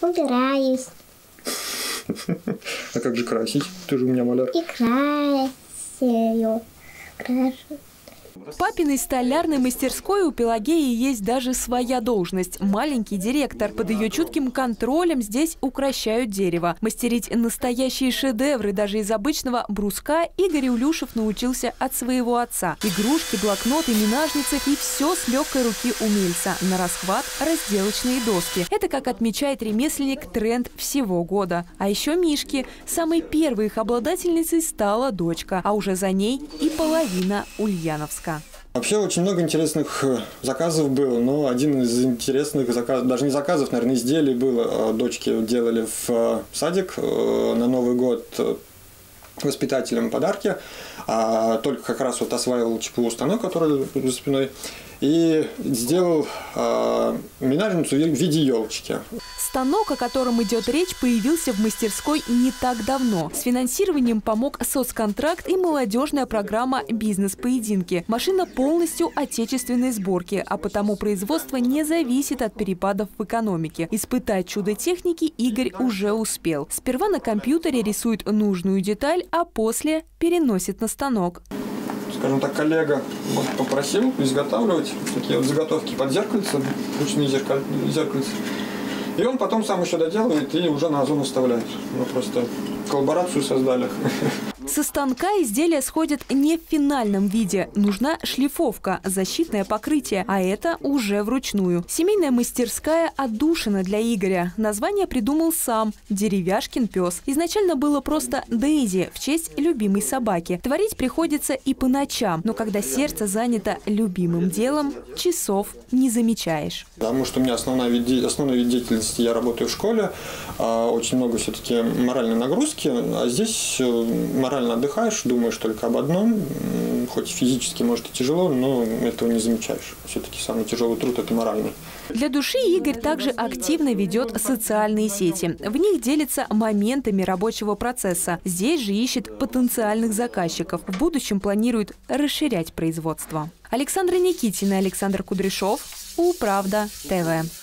Убираюсь. А как же красить? Ты же у меня маляр. И красию. Крашу. В папиной столярной мастерской у Пелагеи есть даже своя должность – маленький директор. Под ее чутким контролем здесь укращают дерево. Мастерить настоящие шедевры даже из обычного бруска Игорь Улюшев научился от своего отца. Игрушки, блокноты, минажницы и все с легкой руки умельца. На расхват – разделочные доски. Это, как отмечает ремесленник, тренд всего года. А еще мишки. Самой первой их обладательницей стала дочка, а уже за ней и половина Ульяновска. Вообще очень много интересных э, заказов было, но один из интересных заказов, даже не заказов, наверное, изделий было. Э, дочки делали в э, садик на Новый год воспитателям подарки, а только как раз вот осваивал ЧПУ станок, который за спиной, и сделал э, минажницу в виде елочки. Станок, о котором идет речь, появился в мастерской не так давно. С финансированием помог соцконтракт и молодежная программа «Бизнес-поединки». Машина полностью отечественной сборки, а потому производство не зависит от перепадов в экономике. Испытать чудо техники Игорь уже успел. Сперва на компьютере рисует нужную деталь, а после переносит на станок скажем так, коллега попросил изготавливать такие вот заготовки под зеркальце, ручные зеркаль... зеркальца. И он потом сам еще доделывает и уже на озон вставляет. Мы просто коллаборацию создали. Со станка изделия сходят не в финальном виде. Нужна шлифовка, защитное покрытие, а это уже вручную. Семейная мастерская отдушина для Игоря. Название придумал сам – «Деревяшкин пес». Изначально было просто «Дейзи» в честь любимой собаки. Творить приходится и по ночам, но когда сердце занято любимым делом, часов не замечаешь. Потому что у меня основной вид, основной вид деятельности, я работаю в школе, а, очень много все-таки моральной нагрузки, а здесь э, морально отдыхаешь, думаешь только об одном, хоть физически, может, и тяжело, но этого не замечаешь. Все-таки самый тяжелый труд – это моральный. Для души Игорь также активно ведет социальные сети. В них делится моментами рабочего процесса. Здесь же ищет потенциальных заказчиков. В будущем планирует расширять производство. Александра Никитина, Александр Кудряшов. Управда ТВ.